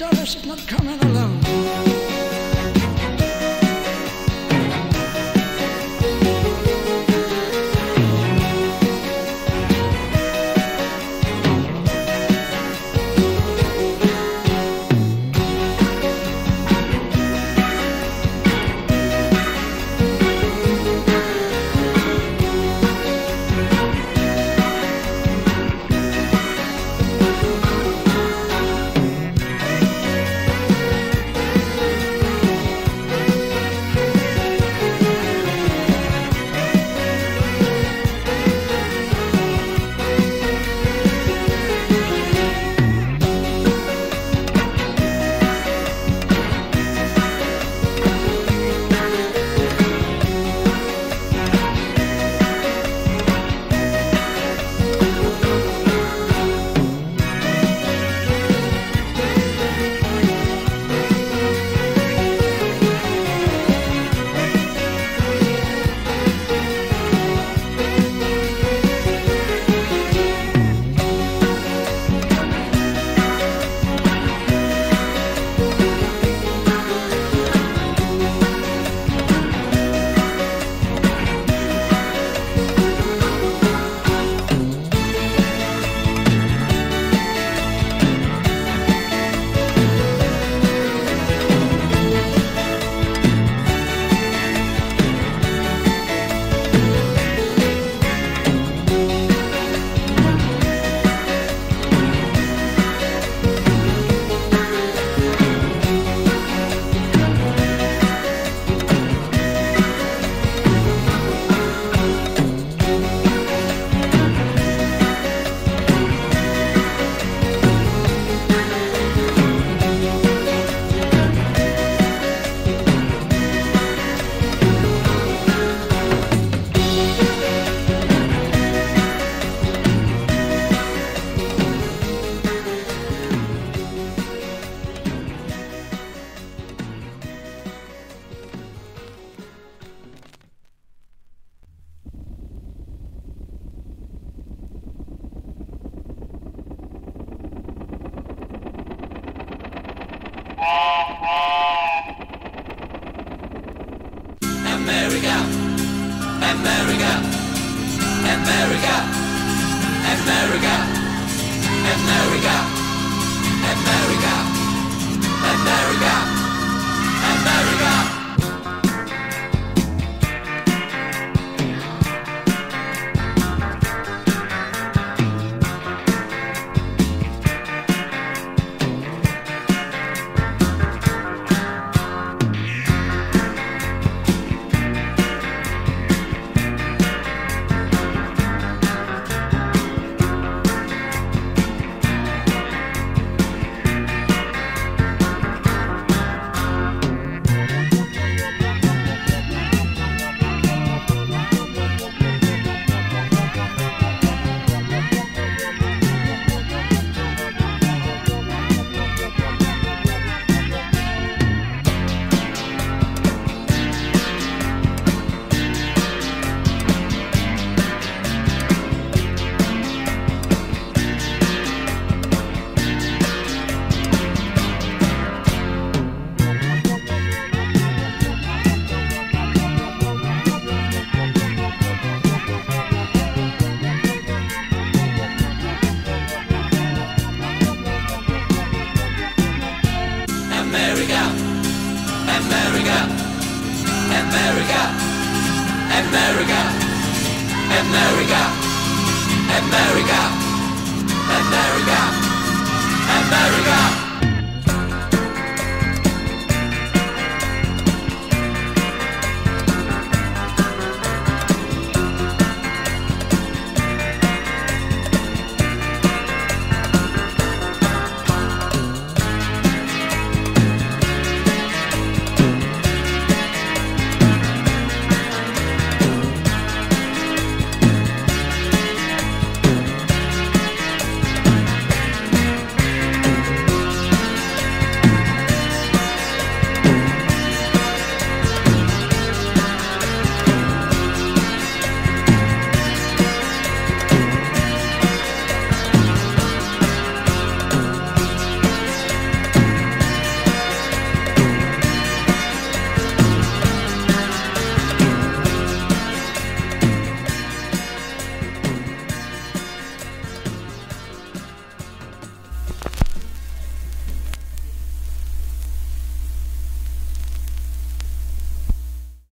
My should not come in alone. America, America, America, America, America, America, America, America, America, America, America, America, America, America, America.